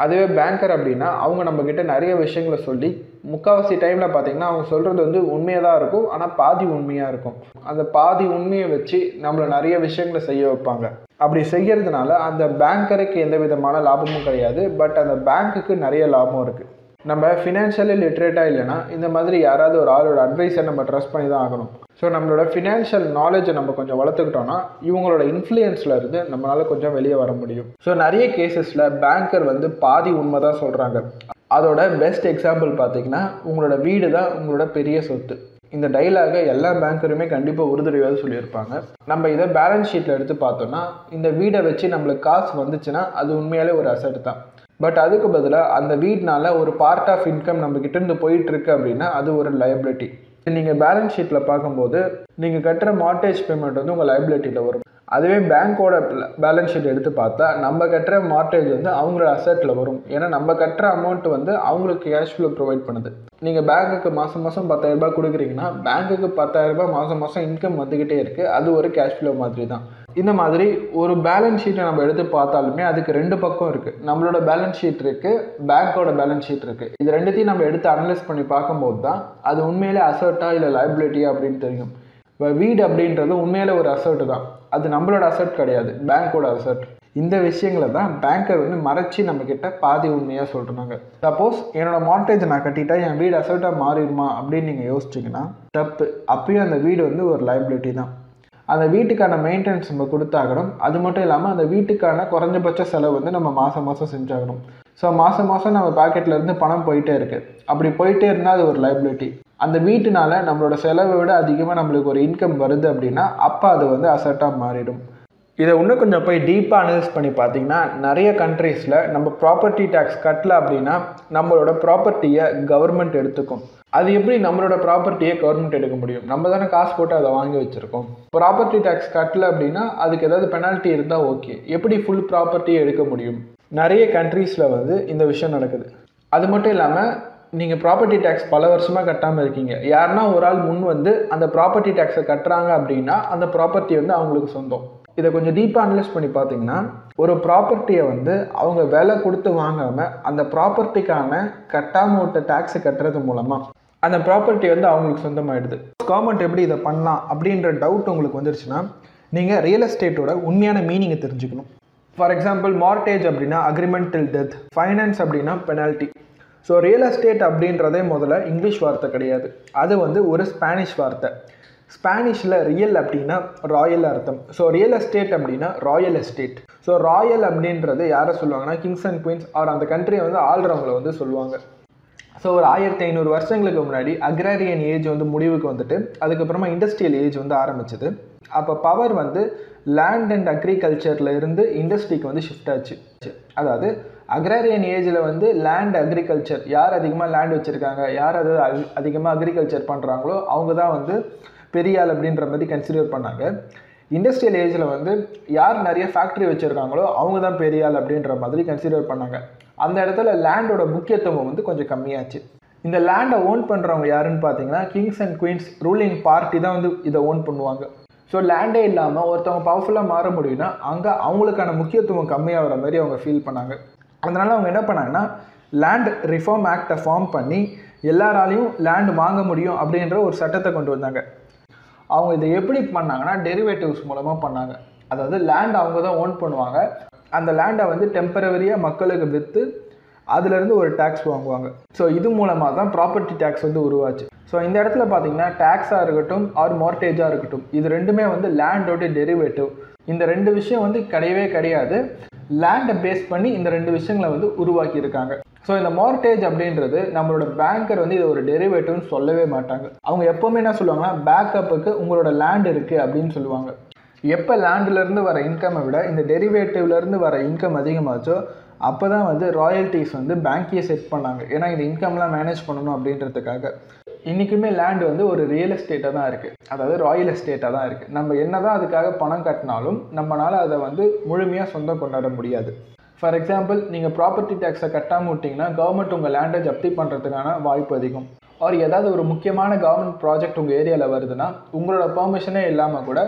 அதுவே பேங்கர் அப்படின்னா அவங்க நம்மக்கிட்ட நிறைய விஷயங்களை சொல்லி முக்கால்வாசி டைமில் பார்த்தீங்கன்னா அவங்க சொல்கிறது வந்து உண்மையாக தான் இருக்கும். ஆனால் பாதி உண்மையாக இருக்கும். அந்த பாதி உண்மையை வச்சு நம்மளை நிறைய விஷயங்களை செய்ய வைப்பாங்க. அப்படி செய்கிறதுனால அந்த பேங்கருக்கு எந்த விதமான லாபமும் கிடையாது. பட் அந்த பேங்க்குக்கு நிறைய லாபம் இருக்குது நம்ம ஃபினான்ஷியலி லிட்ரேட்டாக இல்லைன்னா இந்த மாதிரி யாராவது ஒரு ஆளோட அட்வைஸை நம்ம ட்ரஸ்ட் பண்ணி தான் ஆகணும். ஸோ நம்மளோட ஃபினான்ஷியல் நாலேஜை நம்ம கொஞ்சம் வளர்த்துக்கிட்டோம்னா இவங்களோட இன்ஃப்ளூயன்ஸில் இருந்து நம்மளால் கொஞ்சம் வெளியே வர முடியும். ஸோ நிறைய கேசஸில் பேங்கர் வந்து பாதி உண்மை தான் சொல்கிறாங்க அதோட பெஸ்ட் எக்ஸாம்பிள் பார்த்தீங்கன்னா உங்களோட வீடு தான் உங்களோட பெரிய சொத்து. இந்த டைலாகை எல்லா பேங்கருமே கண்டிப்பாக ஒரு தடவையாவது சொல்லியிருப்பாங்க. நம்ம இதை பேலன்ஸ் ஷீட்டில் எடுத்து பார்த்தோம்னா இந்த வீடை வச்சு நம்மளுக்கு காசு வந்துச்சுன்னா அது உண்மையாலே ஒரு அசட் தான். பட் அதுக்கு பதிலாக அந்த வீட்னால ஒரு பார்ட் ஆஃப் இன்கம் நம்ம கிட்டேருந்து போயிட்டுருக்கு அப்படின்னா அது ஒரு லைபிலிட்டி நீங்கள் பேலன்ஸ் ஷீட்டில் பார்க்கும்போது நீங்கள் கட்டுற மார்டேஜ் பேமெண்ட் வந்து உங்கள் லைபிலிட்டியில் வரும். அதுவே பேங்க்கோட பேலன்ஸ் ஷீட் எடுத்து பார்த்தா நம்ம கட்டுற மார்டேஜ் வந்து அவங்களோட அசட்டில் வரும். ஏன்னா நம்ம கட்டுற அமௌண்ட் வந்து அவங்களுக்கு கேஷ் ஃப்ளோ ப்ரொவைட் பண்ணுது. நீங்கள் பேங்க்குக்கு மாதம் மாதம் பத்தாயிரரூபா கொடுக்குறீங்கன்னா பேங்க்குக்கு பத்தாயிரரூபா மாதம் மாதம் இன்கம் வந்துக்கிட்டே இருக்குது அது ஒரு கேஷ் ஃப்ளோ மாதிரி தான் இந்த மாதிரி ஒரு பேலன்ஸ் ஷீட்டை நம்ம எடுத்து பார்த்தாலுமே அதுக்கு ரெண்டு பக்கம் இருக்குது நம்மளோட பேலன்ஸ் ஷீட் இருக்குது பேங்க்கோட பேலன்ஸ் ஷீட் இருக்குது இது ரெண்டுத்தையும் நம்ம எடுத்து அனலைஸ் பண்ணி பார்க்கும்போது தான் அது உண்மையிலே அசர்ட்டா இல்லை லைபிலிட்டியா அப்படின்னு தெரியும். இப்போ வீடு அப்படின்றது உண்மையிலே ஒரு அசர்ட் தான். அது நம்மளோட அசர்ட் கிடையாது பேங்க்கோட அசர்ட் இந்த விஷயங்களை தான் பேங்கர் வந்து மறைச்சி நம்மக்கிட்ட பாதி உண்மையாக சொல்கிறாங்க சப்போஸ் என்னோட மார்டேஜ் நான் கட்டிட்டா என் வீடு அசர்ட்டாக மாறிடுமா அப்படின்னு நீங்கள் யோசிச்சிங்கன்னா தப்பு. அப்பயும் அந்த வீடு வந்து ஒரு லைபிலிட்டி தான். அந்த வீட்டுக்கான மெயின்டெனன்ஸ் நம்ம கொடுத்தாகணும். அது மட்டும் இல்லாமல் அந்த வீட்டுக்கான குறைஞ்சபட்ச செலவு வந்து நம்ம மாதம் மாதம் செஞ்சாகணும். ஸோ மாதம் மாதம் நம்ம பாக்கெட்லேருந்து பணம் போயிட்டே இருக்குது அப்படி போயிட்டே இருந்தால் அது ஒரு லைபிலிட்டி அந்த வீட்டுனால நம்மளோட செலவை விட அதிகமாக நம்மளுக்கு ஒரு இன்கம் வருது அப்படின்னா அப்போ அது வந்து அசட்டாக மாறிடும். இதை இன்னும் கொஞ்சம் போய் டீப்பாக அனலைஸ் பண்ணி பார்த்தீங்கன்னா நிறைய கண்ட்ரீஸில் நம்ம ப்ராப்பர்ட்டி டேக்ஸ் கட்டல அப்படின்னா நம்மளோட ப்ராப்பர்ட்டியை கவர்மெண்ட் எடுத்துக்கும். அது எப்படி நம்மளோட ப்ராப்பர்ட்டியை கவர்மெண்ட் எடுக்க முடியும்? நம்ம தானே காசு போட்டு அதை வாங்கி வச்சுருக்கோம். ப்ராப்பர்ட்டி டேக்ஸ் கட்டல அப்படின்னா அதுக்கு ஏதாவது பெனால்ட்டி இருந்தால் ஓகே எப்படி ஃபுல் ப்ராப்பர்ட்டியை எடுக்க முடியும்? நிறைய கண்ட்ரீஸில் வந்து இந்த விஷயம் நடக்குது. அது மட்டும் இல்லாமல் நீங்கள் ப்ராப்பர்ட்டி டேக்ஸ் பல வருஷமாக கட்டாமல் இருக்கீங்க. யாருன்னா ஒரு ஆள் முன் வந்து அந்த ப்ராப்பர்ட்டி டேக்ஸை கட்டுறாங்க அப்படின்னா அந்த ப்ராப்பர்ட்டி வந்து அவங்களுக்கு சொந்தம். இதை கொஞ்சம் டீப்பாக அனலைஸ் பண்ணி பார்த்தீங்கன்னா ஒரு ப்ராப்பர்ட்டியை வந்து அவங்க விலை கொடுத்து வாங்காமல் அந்த ப்ராப்பர்ட்டிக்கான கட்டாமல் விட்ட டேக்ஸை கட்டுறது மூலமாக அந்த ப்ராப்பர்ட்டி வந்து அவங்களுக்கு சொந்தமாயிடுது. கவர்மெண்ட் எப்படி இதை பண்ணலாம் அப்படின்ற டவுட் உங்களுக்கு வந்துருச்சுன்னா நீங்கள் ரியல் எஸ்டேட்டோட உண்மையான மீனிங்கை தெரிஞ்சுக்கணும். ஃபார் எக்ஸாம்பிள் மார்டேஜ் அப்படின்னா அக்ரிமெண்ட் டில் டெத் ஃபைனான்ஸ் அப்படின்னா பெனால்ட்டி ஸோ ரியல் எஸ்டேட் அப்படின்றதே முதல்ல இங்கிலீஷ் வார்த்தை கிடையாது. அது வந்து ஒரு ஸ்பானிஷ் வார்த்தை. ஸ்பானிஷில் ரியல் அப்படின்னா ராயல் அர்த்தம். ஸோ ரியல் எஸ்டேட் அப்படின்னா ராயல் எஸ்டேட் ஸோ ராயல் அப்படின்றது யாரை சொல்லுவாங்கன்னா கிங்ஸ் அண்ட் குயின்ஸ் ஆர் அந்த கண்ட்ரியை வந்து ஆள்றவங்களை வந்து சொல்லுவாங்க. ஸோ ஒரு ஆயிரத்தி ஐநூறு வருஷங்களுக்கு முன்னாடி அக்ராரியன் ஏஜ் வந்து முடிவுக்கு வந்துட்டு அதுக்கப்புறமா இண்டஸ்ட்ரியல் ஏஜ் வந்து ஆரம்பிச்சது. அப்போ பவர் வந்து லேண்ட் அண்ட் அக்ரிகல்ச்சரில் இருந்து இண்டஸ்ட்ரிக்கு வந்து ஷிஃப்ட் ஆச்சு. அதாவது அக்ராரியன் ஏஜில் வந்து லேண்ட் அக்ரிகல்ச்சர் யார் அதிகமாக லேண்ட் வச்சுருக்காங்க யார் அது அதிகமாக அக்ரிகல்ச்சர் பண்ணுறாங்களோ அவங்க தான் வந்து பெரிய ஆள் அப்படின்ற மாதிரி கன்சிடர் பண்ணாங்க. இண்டஸ்ட்ரியல் ஏஜில் வந்து யார் நிறைய ஃபேக்ட்ரி வச்சுருக்காங்களோ அவங்க தான் பெரிய ஆள் அப்படின்ற மாதிரி கன்சிடர் பண்ணாங்க. அந்த இடத்துல லேண்டோட முக்கியத்துவம் வந்து கொஞ்சம் கம்மியாச்சு. இந்த லேண்டை ஓன் பண்ணுறவங்க யாருன்னு பார்த்தீங்கன்னா kings and queens ruling party தான் வந்து இதை ஓன் பண்ணுவாங்க. ஸோ லேண்டே இல்லாமல் ஒருத்தவங்க பவர்ஃபுல்லாக மாற முடியும்னா அங்கே அவங்களுக்கான முக்கியத்துவம் கம்மியாகிற மாதிரி அவங்க ஃபீல் பண்ணாங்க. அதனால் அவங்க என்ன பண்ணாங்கன்னா லேண்ட் ரிஃபார்ம் ஆக்டை ஃபார்ம் பண்ணி எல்லாராலையும் லேண்ட் வாங்க முடியும் அப்படின்ற ஒரு சட்டத்தை கொண்டு வந்தாங்க. அவங்க இதை எப்படி பண்ணாங்கன்னா டெரிவேட்டிவ்ஸ் மூலமாக பண்ணாங்க. அதாவது லேண்ட் அவங்க தான் ஓன் பண்ணுவாங்க. அந்த லேண்டை வந்து டெம்பரவரியாக மக்களுக்கு விற்று அதுலேருந்து ஒரு டேக்ஸ் வாங்குவாங்க. ஸோ இது மூலமாக தான் ப்ராப்பர்ட்டி டேக்ஸ் வந்து உருவாச்சு. ஸோ இந்த இடத்துல பார்த்தீங்கன்னா டேக்ஸாக இருக்கட்டும் ஆர் மார்டேஜாக இருக்கட்டும் இது ரெண்டுமே வந்து லேண்டோட டெரிவேட்டிவ் இந்த ரெண்டு விஷயம் வந்து கிடையவே கிடையாது. லேண்டை பேஸ் பண்ணி இந்த ரெண்டு விஷயங்களை வந்து உருவாக்கியிருக்காங்க. ஸோ இந்த மார்டேஜ் அப்படின்றது நம்மளோட பேங்கர் வந்து இது ஒரு டெரிவேட்டிவ்னு சொல்லவே மாட்டாங்க. அவங்க எப்போவுமே என்ன சொல்லுவாங்கன்னா பேக்கப்புக்கு உங்களோட லேண்ட் இருக்குது அப்படின்னு சொல்லுவாங்க. எப்போ லேண்ட்லேருந்து வர இன்கம்மை விட இந்த டெரிவேட்டிவ்லேருந்து வர இன்கம் அதிகமாச்சோ அப்போ தான் வந்து ராயல்ட்டிஸ் வந்து பேங்க்கே செட் பண்ணாங்க. ஏன்னா இந்த இன்கம்லாம் மேனேஜ் பண்ணணும் அப்படின்றதுக்காக. இன்றைக்குமே லேண்ட் வந்து ஒரு ரியல் எஸ்டேட்டாக தான் இருக்குது அதாவது ராயல் எஸ்டேட்டாக தான் இருக்குது நம்ம என்ன தான் அதுக்காக பணம் கட்டினாலும் நம்மளால் அதை வந்து முழுமையாக சொந்தம் கொண்டாட முடியாது. ஃபார் எக்ஸாம்பிள் நீங்கள் ப்ராப்பர்ட்டி டேக்ஸை கட்டாமல் விட்டிங்கன்னா கவர்மெண்ட் உங்கள் லேண்டை ஜப்தி பண்ணுறதுக்கான வாய்ப்பு அதிகம். ஆர் ஏதாவது ஒரு முக்கியமான கவர்மெண்ட் ப்ராஜெக்ட் உங்கள் ஏரியாவில் வருதுன்னா உங்களோட பெர்மிஷனே இல்லாமல் கூட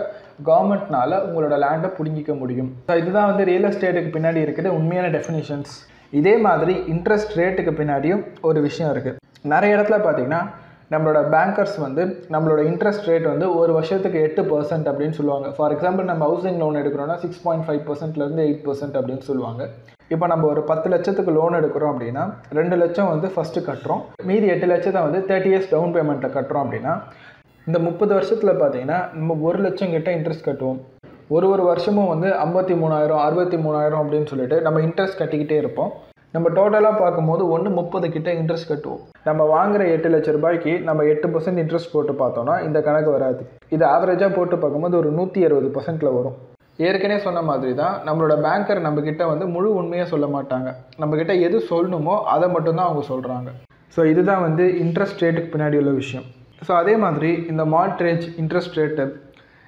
கவர்மெண்ட்னால உங்களோட லேண்டை பிடுங்கிக்க முடியும். ஸோ இதுதான் வந்து ரியல் எஸ்டேட்டுக்கு பின்னாடி இருக்கிற உண்மையான டெஃபினிஷன்ஸ் இதே மாதிரி இன்ட்ரெஸ்ட் ரேட்டுக்கு பின்னாடியும் ஒரு விஷயம் இருக்குது நிறைய இடத்துல பார்த்தீங்கன்னா நம்மளோட பேங்கர்ஸ் வந்து நம்மளோட இன்ட்ரெஸ்ட் ரேட் வந்து ஒரு வருஷத்துக்கு எட்டு பர்சன்ட் அப்படின்னு சொல்லுவாங்க. ஃபார் எக்ஸாம்பிள் நம்ம ஹவுசிங் லோன் எடுக்கிறோம்னா சிக்ஸ் பாயிண்ட் ஃபைவ் பர்சன்ட்லேருந்து எயிட் பர்சன்ட் அப்படின்னு சொல்லுவாங்க. இப்போ நம்ம ஒரு பத்து லட்சத்துக்கு லோன் எடுக்கிறோம் அப்படின்னா ரெண்டு லட்சம் வந்து ஃபஸ்ட்டு கட்டுறோம். மீதி எட்டு லட்சத்தை வந்து தேர்ட்டி இயர்ஸ் டவுன் பேமெண்ட்டில் கட்டுறோம் அப்படின்னா இந்த முப்பது வருஷத்தில் பார்த்தீங்கன்னா நம்ம ஒரு லட்சம் கிட்ட இன்ட்ரெஸ்ட் கட்டுவோம். ஒரு ஒரு வருஷமும் வந்து ஐம்பத்தி மூணாயிரம் அறுபத்தி மூணாயிரம் அப்படின்னு சொல்லிட்டு நம்ம இன்ட்ரெஸ்ட் கட்டிக்கிட்டே இருப்போம். நம்ம டோட்டலாக பார்க்கும்போது ஒன்று முப்பது கிட்ட இன்ட்ரெஸ்ட் கட்டுவோம். நம்ம வாங்குற எட்டு லட்ச ரூபாய்க்கு நம்ம எட்டு பர்சன்ட் இன்ட்ரெஸ்ட் போட்டு பார்த்தோம்னா இந்த கணக்கு வராது. இது ஆவரேஜாக போட்டு பார்க்கும்போது ஒரு நூற்றி அறுபது பர்சன்ட்டில் வரும். ஏற்கனவே சொன்ன மாதிரி தான் நம்மளோட பேங்கர் நம்மக்கிட்ட வந்து முழு உண்மையாக சொல்ல மாட்டாங்க. நம்மக்கிட்ட எது சொல்லணுமோ அதை மட்டும்தான் அவங்க சொல்கிறாங்க ஸோ இதுதான் வந்து இன்ட்ரெஸ்ட் ரேட்டுக்கு பின்னாடி உள்ள விஷயம். ஸோ அதே மாதிரி இந்த மார்ட்ரேஜ் இன்ட்ரெஸ்ட் ரேட்டு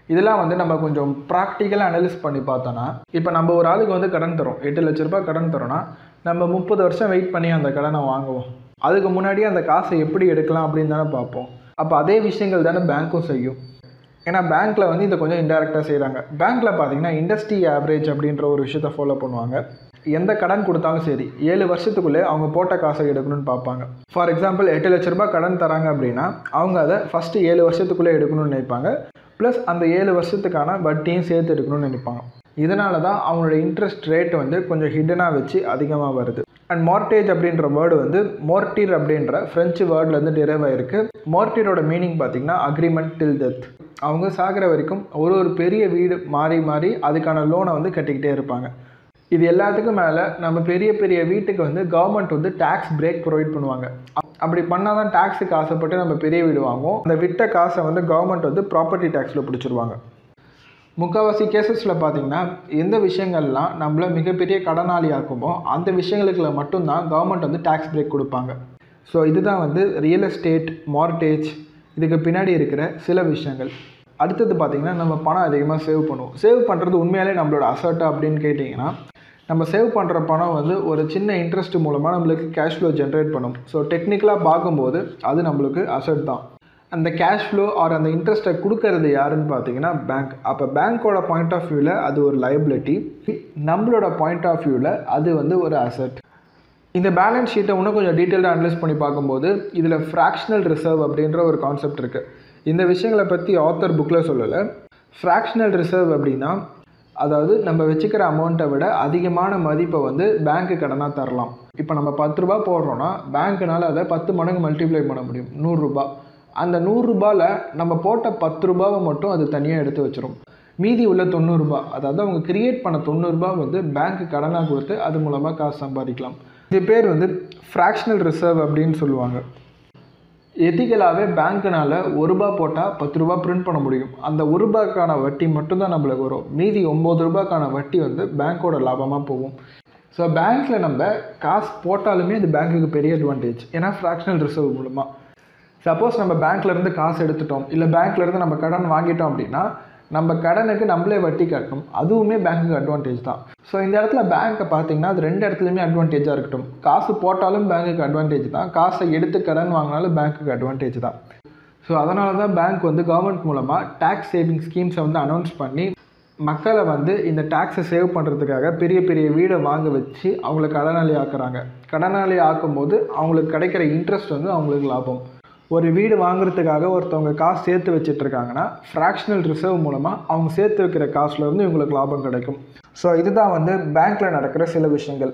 இதெல்லாம் வந்து நம்ம கொஞ்சம் ப்ராக்டிக்கலாக அனலிஸ் பண்ணி பார்த்தோன்னா இப்போ நம்ம ஒரு ஆளுக்கு வந்து கடன் தரோம் எட்டு லட்ச ரூபாய் கடன் தரோன்னா நம்ம முப்பது வருஷம் வெயிட் பண்ணி அந்த கடனை வாங்குவோம். அதுக்கு முன்னாடியே அந்த காசை எப்படி எடுக்கலாம் அப்படின்னு தானே பார்ப்போம். அப்போ அதே விஷயங்கள் தானே பேங்க்கும் செய்யும். ஏன்னா பேங்க்கில் வந்து இதை கொஞ்சம் இன்டெரக்டாக செய்கிறாங்க பேங்க்கில் பார்த்தீங்கன்னா இண்டஸ்ட்ரி ஆவரேஜ் அப்படின்ற ஒரு விஷயத்த ஃபாலோ பண்ணுவாங்க. எந்த கடன் கொடுத்தாலும் சரி ஏழு வருஷத்துக்குள்ளே அவங்க போட்ட காசை எடுக்கணும்னு பார்ப்பாங்க. ஃபார் எக்ஸாம்பிள் எட்டு லட்ச ரூபாய் கடன் தராங்க அப்படின்னா அவங்க அதை ஃபஸ்ட்டு ஏழு வருஷத்துக்குள்ளே எடுக்கணும்னு நினைப்பாங்க. ப்ளஸ் அந்த ஏழு வருஷத்துக்கான வட்டியும் சேர்த்து எடுக்கணும்னு நினைப்பாங்க. இதனால தான் அவங்களோட இன்ட்ரெஸ்ட் ரேட் வந்து கொஞ்சம் ஹிடனாக வச்சு அதிகமாக வருது. அண்ட் மார்டேஜ் அப்படின்ற வேர்டு வந்து மோர்டீர் அப்படின்ற ஃப்ரெஞ்சு வேர்ட்லேருந்து டிரைவ் ஆயிருக்கு. மோர்டீரோட மீனிங் பார்த்திங்கன்னா அக்ரிமெண்ட் டில் டெத் அவங்க சாகிற வரைக்கும் ஒரு ஒரு பெரிய வீடு மாறி மாறி அதுக்கான லோனை வந்து கட்டிக்கிட்டே இருப்பாங்க. இது எல்லாத்துக்கும் மேலே நம்ம பெரிய பெரிய வீட்டுக்கு வந்து கவர்மெண்ட் வந்து டேக்ஸ் பிரேக் ப்ரொவைட் பண்ணுவாங்க. அப்படி பண்ணால் தான் டேக்ஸுக்கு ஆசைப்பட்டு நம்ம பெரிய வீடு வாங்குவோம். அந்த விட்ட காசை வந்து கவர்மெண்ட் வந்து ப்ராப்பர்ட்டி டேக்ஸில் பிடிச்சிருவாங்க. முக்கால்வாசி கேசஸில் பார்த்தீங்கன்னா எந்த விஷயங்கள்லாம் நம்மள மிகப்பெரிய கடனாளி ஆக்குமோ அந்த விஷயங்களுக்குள்ள மட்டும்தான் கவர்மெண்ட் வந்து டேக்ஸ் பிரேக் கொடுப்பாங்க. ஸோ இதுதான் வந்து ரியல் எஸ்டேட் மார்டேஜ் இதுக்கு பின்னாடி இருக்கிற சில விஷயங்கள். அடுத்தது பார்த்திங்கன்னா நம்ம பணம் அதிகமாக சேவ் பண்ணுவோம். சேவ் பண்ணுறது உண்மையாலே நம்மளோட அசர்ட்டா அப்படின்னு கேட்டிங்கன்னா நம்ம சேவ் பண்ணுற பணம் வந்து ஒரு சின்ன இன்ட்ரெஸ்ட் மூலமாக நம்மளுக்கு கேஷ் ஃப்ளோ ஜென்ரேட் பண்ணும். ஸோ டெக்னிக்கலாக பார்க்கும்போது அது நம்மளுக்கு அசட் தான். அந்த கேஷ் ஃப்ளோ ஆர் அந்த இன்ட்ரெஸ்ட்டை கொடுக்கறது யாருன்னு பார்த்தீங்கன்னா பேங்க் அப்போ பேங்க்கோட பாயிண்ட் ஆஃப் வியூவில் அது ஒரு லைபிலிட்டி நம்மளோட பாயிண்ட் ஆஃப் வியூவில் அது வந்து ஒரு அசட் இந்த பேலன்ஸ் ஷீட்டை இன்னும் கொஞ்சம் டீட்டெயிலாக அனலைஸ் பண்ணி பார்க்கும்போது இதில் ஃப்ராக்ஷனல் ரிசர்வ் அப்படின்ற ஒரு கான்செப்ட் இருக்குது இந்த விஷயங்களை பற்றி ஆத்தர் புக்கில் சொல்லலை. ஃப்ராக்ஷனல் ரிசர்வ் அப்படின்னா அதாவது நம்ம வச்சுக்கிற அமௌண்ட்டை விட அதிகமான மதிப்பை வந்து பேங்க்கு கடனாக தரலாம். இப்போ நம்ம பத்து ரூபா போடுறோன்னா பேங்க்குனால அதை பத்து மடங்கு மல்டிப்ளை பண்ண முடியும். நூறுரூபா அந்த நூறுரூபாவில் நம்ம போட்ட பத்து ரூபாவை மட்டும் அது தனியாக எடுத்து வச்சிரும். மீதி உள்ள தொண்ணூறுரூபா அதாவது அவங்க கிரியேட் பண்ண தொண்ணூறுரூபா வந்து பேங்க்கு கடனாக கொடுத்து அது மூலமாக காசு சம்பாதிக்கலாம். இது பேர் வந்து ஃப்ராக்ஷனல் ரிசர்வ் அப்படின்னு சொல்லுவாங்க. எதிகளாகவே பேங்க்குனால் ஒரு ரூபா போட்டால் பத்து ரூபா பிரிண்ட் பண்ண முடியும். அந்த ஒரு ரூபாய்க்கான வட்டி மட்டும்தான் நம்மளுக்கு வரும். மீதி ஒம்பது ரூபாய்க்கான வட்டி வந்து பேங்க்கோட லாபமாக போகும். ஸோ பேங்க்கில் நம்ம காசு போட்டாலுமே அது பேங்க்குக்கு பெரிய அட்வான்டேஜ் ஏன்னா ஃப்ராக்ஷனல் ரிசர்வ் மூலமாக சப்போஸ் நம்ம பேங்க்லேருந்து காசு எடுத்துட்டோம். இல்லை பேங்க்லேருந்து நம்ம கடன் வாங்கிட்டோம் அப்படின்னா நம்ம கடனுக்கு நம்மளே வட்டி கட்டணும். அதுவுமே பேங்க்குக்கு அட்வான்டேஜ் தான். ஸோ இந்த இடத்துல பேங்க்கை பார்த்தீங்கன்னா அது ரெண்டு இடத்துலையுமே அட்வான்டேஜாக இருக்கட்டும். காசு போட்டாலும் பேங்க்குக்கு அட்வான்டேஜ் தான். காசை எடுத்து கடன் வாங்கினாலும் பேங்க்குக்கு அட்வான்டேஜ் தான். ஸோ அதனால தான் பேங்க் வந்து கவர்மெண்ட் மூலமாக டேக்ஸ் சேவிங் ஸ்கீம்ஸை வந்து அனௌன்ஸ் பண்ணி மக்களை வந்து இந்த டேக்ஸை சேவ் பண்ணுறதுக்காக பெரிய பெரிய வீடை வாங்க வச்சு அவங்கள கடனாளி ஆக்குறாங்க கடனாளி ஆக்கும்போது அவங்களுக்கு கிடைக்கிற இன்ட்ரெஸ்ட் வந்து அவங்களுக்கு லாபம். ஒரு வீடு வாங்குறதுக்காக ஒருத்தவங்க காசு சேர்த்து வச்சுட்ருக்காங்கன்னா ஃப்ராக்ஷனல் ரிசர்வ் மூலமாக அவங்க சேர்த்து வைக்கிற காசுலேருந்து இவங்களுக்கு லாபம் கிடைக்கும். ஸோ இதுதான் வந்து பேங்க்கில் நடக்கிற சில விஷயங்கள்.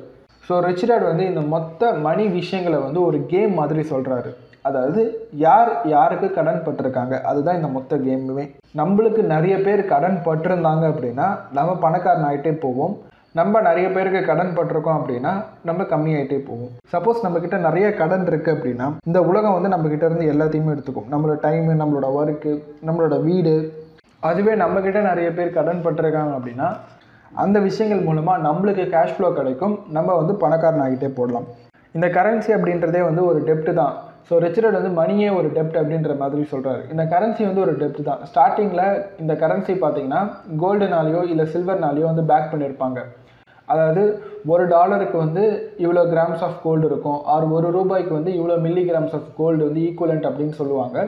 ஸோ ரிச்சர்ட் வந்து இந்த மொத்த மணி விஷயங்களை வந்து ஒரு கேம் மாதிரி சொல்கிறாரு அதாவது யார் யாருக்கு கடன் பட்டிருக்காங்க? அதுதான் இந்த மொத்த கேமுமே நம்மளுக்கு நிறைய பேர் கடன் பட்டிருந்தாங்க அப்படின்னா நம்ம பணக்காரன் ஆகிட்டே போவோம். நம்ம நிறைய பேருக்கு கடன் பட்டிருக்கோம் அப்படின்னா நம்ம கம்மியாயிட்டே போவோம் சப்போஸ் நம்ம கிட்ட நிறைய கடன் இருக்கு அப்படின்னா இந்த உலகம் வந்து நம்ம கிட்ட இருந்து எல்லாத்தையுமே எடுத்துக்கும். நம்மளோட டைமு நம்மளோட ஒர்க்கு நம்மளோட வீடு. அதுவே நம்ம கிட்ட நிறைய பேர் கடன் பட்டிருக்காங்க அப்படின்னா அந்த விஷயங்கள் மூலமாக நம்மளுக்கு கேஷ் ஃப்ளோ கிடைக்கும். நம்ம வந்து பணக்காரன் ஆகிட்டே போடலாம். இந்த கரன்சி அப்படின்றதே வந்து ஒரு டெப்ட் தான். ஸோ ரிச்சர்ட் வந்து மணியே ஒரு டெப்ட் அப்படின்ற மாதிரி சொல்கிறாரு இந்த கரன்சி வந்து ஒரு டெப்ட் தான். ஸ்டார்டிங்கில் இந்த கரன்சி பார்த்தீங்கன்னா கோல்டுனாலேயோ இல்லை சில்வர்னாலேயோ வந்து பேக் பண்ணியிருப்பாங்க அதாவது ஒரு டாலருக்கு வந்து இவ்வளோ கிராம்ஸ் ஆஃப் கோல்டு இருக்கும். ஆர் ஒரு ரூபாய்க்கு வந்து இவ்வளோ மில்லி கிராம்ஸ் ஆஃப் கோல்டு வந்து ஈக்குவலண்ட் அப்படின்னு சொல்லுவாங்க.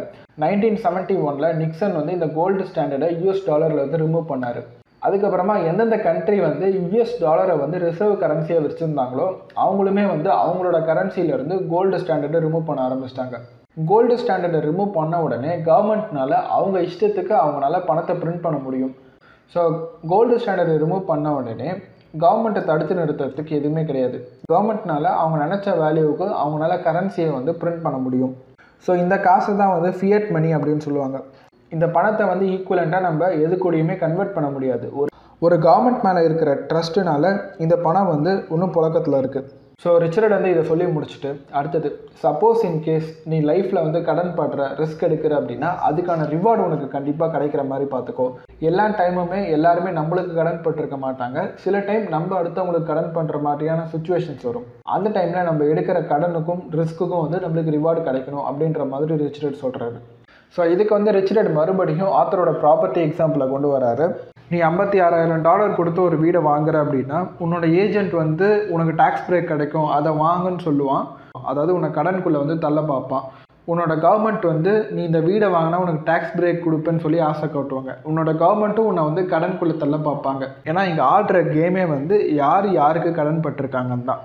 நைன்டீன் செவன்ட்டி ஒனில் நிக்சன் வந்து இந்த கோல்டு ஸ்டாண்டர்டை யூஎஸ் டாலரில் வந்து ரிமூவ் பண்ணார். அதுக்கப்புறமா எந்தெந்த கண்ட்ரி வந்து யூஎஸ் டாலரை வந்து ரிசர்வ் கரன்சியாக வச்சுருந்தாங்களோ அவங்களுமே வந்து அவங்களோட கரன்சியிலேருந்து கோல்டு ஸ்டாண்டர்டை ரிமூவ் பண்ண ஆரம்பிச்சிட்டாங்க. கோல்டு ஸ்டாண்டர்டை ரிமூவ் பண்ண உடனே கவர்மெண்ட்னால அவங்க இஷ்டத்துக்கு அவங்களால பணத்தை பிரிண்ட் பண்ண முடியும். ஸோ கோல்டு ஸ்டாண்டர்டை ரிமூவ் பண்ண உடனே கவர்மெண்ட்டை தடுத்து நிறுத்துறதுக்கு எதுவுமே கிடையாது. கவர்மெண்ட்னால அவங்க நினச்ச வேல்யூவுக்கு அவங்களால கரன்சியை வந்து பிரிண்ட் பண்ண முடியும். ஸோ இந்த காசு தான் வந்து ஃபியட் மணி அப்படின்னு சொல்லுவாங்க. இந்த பணத்தை வந்து ஈக்குவலண்ட்டாக நம்ம எது கூடயுமே கன்வெர்ட் பண்ண முடியாது. ஒரு ஒரு கவர்மெண்ட் மேலே இருக்கிற ட்ரஸ்ட்டுனால இந்த பணம் வந்து இன்னும் புழக்கத்தில் இருக்குது ஸோ ரிச்சர்ட் வந்து இதை சொல்லி முடிச்சுட்டு அடுத்தது சப்போஸ் இன் கேஸ் நீ லைஃப்பில் வந்து கடன் படுற ரிஸ்க் எடுக்கிற அப்படின்னா அதுக்கான ரிவார்டு உனக்கு கண்டிப்பாக கிடைக்கிற மாதிரி பார்த்துக்கோ எல்லா டைமுமே எல்லாருமே நம்மளுக்கு கடன் பட்டிருக்க மாட்டாங்க. சில டைம் நம்ம அடுத்தவங்களுக்கு கடன் பண்ணுற மாதிரியான சுச்சுவேஷன்ஸ் வரும். அந்த டைமில் நம்ம எடுக்கிற கடனுக்கும் ரிஸ்க்குக்கும் வந்து நம்மளுக்கு ரிவார்டு கிடைக்கணும் அப்படின்ற மாதிரி ரிச்சர்ட் சொல்கிறாரு ஸோ இதுக்கு வந்து ரிச்சர்ட் மறுபடியும் ஆத்தரோட ப்ராப்பர்ட்டி எக்ஸாம்பிளை கொண்டு வராரு. நீ ஐம்பத்தி ஆறாயிரம் டாலர் கொடுத்து ஒரு வீடை வாங்குற அப்படின்னா உன்னோட ஏஜென்ட் வந்து உனக்கு டேக்ஸ் பிரேக் கிடைக்கும் அதை வாங்குன்னு சொல்லுவான். அதாவது உன்னை கடனுக்குள்ளே வந்து தள்ள பார்ப்பான். உன்னோட கவர்மெண்ட் வந்து நீ இந்த வீடை வாங்கினா உனக்கு டேக்ஸ் பிரேக் கொடுப்பேன்னு சொல்லி ஆசை காட்டுவாங்க. உன்னோட கவர்மெண்ட்டும் உன்னை வந்து கடனுக்குள்ளே தள்ள பார்ப்பாங்க. ஏன்னா இங்கே ஆடுற கேமே வந்து யார் யாருக்கு கடன் பட்டிருக்காங்கன்னு தான்.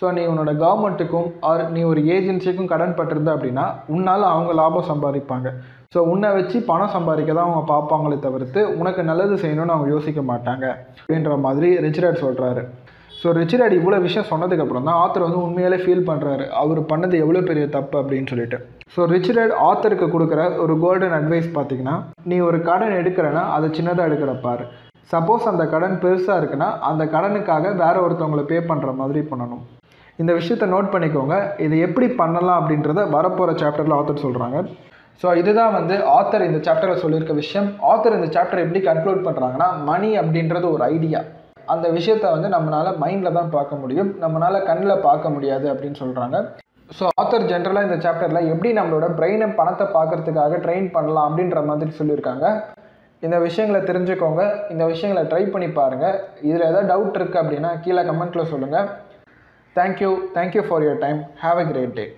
ஸோ நீ உன்னோட கவர்மெண்ட்டுக்கும் ஆர் நீ ஒரு ஏஜென்சிக்கும் கடன் பட்டிருந்த அப்படின்னா உன்னால் அவங்க லாபம் சம்பாதிப்பாங்க. ஸோ உன்னை வச்சு பணம் சம்பாதிக்க தான் அவங்க பார்ப்பாங்களே தவிர்த்து உனக்கு நல்லது செய்யணும்னு அவங்க யோசிக்க மாட்டாங்க அப்படின்ற மாதிரி ரிச்சர்ட் சொல்கிறாரு ஸோ ரிச்சர்ட் இவ்வளோ விஷயம் சொன்னதுக்கப்புறம் தான் ஆத்தர் வந்து உண்மையிலே ஃபீல் பண்ணுறாரு அவர் பண்ணது எவ்வளோ பெரிய தப்பு அப்படின்னு சொல்லிட்டு. ஸோ ரிச்சர்ட் ஆத்தருக்கு கொடுக்குற ஒரு கோல்டன் அட்வைஸ் பார்த்தீங்கன்னா நீ ஒரு கடன் எடுக்கிறேன்னா அதை சின்னதாக எடுக்கிற பாரு. சப்போஸ் அந்த கடன் பெருசாக இருக்குன்னா அந்த கடனுக்காக வேறு ஒருத்தவங்களை பே பண்ணுற மாதிரி பண்ணணும். இந்த விஷயத்த நோட் பண்ணிக்கோங்க. இதை எப்படி பண்ணலாம் அப்படின்றத வரப்போகிற சாப்டரில் ஆத்தர் சொல்கிறாங்க ஸோ இதுதான் வந்து ஆத்தர் இந்த சாப்டரில் சொல்லியிருக்க விஷயம். ஆத்தர் இந்த சாப்டர் எப்படி கன்க்ளூட் பண்ணுறாங்கன்னா மணி அப்படின்றது ஒரு ஐடியா அந்த விஷயத்த வந்து நம்மளால் மைண்டில் தான் பார்க்க முடியும். நம்மளால் கண்ணில் பார்க்க முடியாது அப்படின்னு சொல்கிறாங்க ஸோ ஆத்தர் ஜென்ரலாக இந்த சாப்டரில் எப்படி நம்மளோட பிரெயினை பணத்தை பார்க்கறதுக்காக ட்ரெயின் பண்ணலாம் அப்படின்ற மாதிரி சொல்லியிருக்காங்க. இந்த விஷயங்களை தெரிஞ்சுக்கோங்க. இந்த விஷயங்களை ட்ரை பண்ணி பாருங்கள் இதில் ஏதாவது டவுட் இருக்குது அப்படின்னா கீழே கமெண்ட்டில் சொல்லுங்கள் Thank you. Thank you for your time. Have a great day.